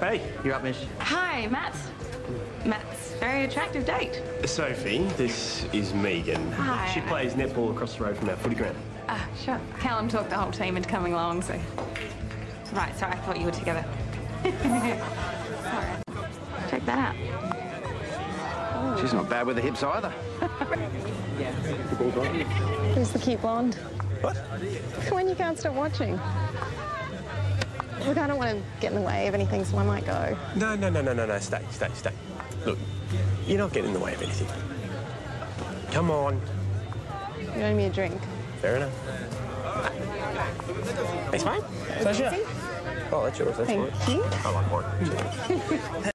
Hey, you're up, Mish. Hi, Matt. Matt's very attractive date. Sophie, this is Megan. Hi. She plays netball across the road from our footy ground. Ah, sure. Callum talked the whole team into coming along, so. Right, sorry, I thought you were together. sorry. Check that out. She's not bad with the hips either. Who's the cute blonde? What? When you can't stop watching. Look, I don't want to get in the way of anything, so I might go. No, no, no, no, no, no. Stay, stay, stay. Look, you're not getting in the way of anything. Come on. You owe me a drink. Fair enough. Thanks, mate. Pleasure. Oh, that's yours. That's Thank fine. you. I like mine.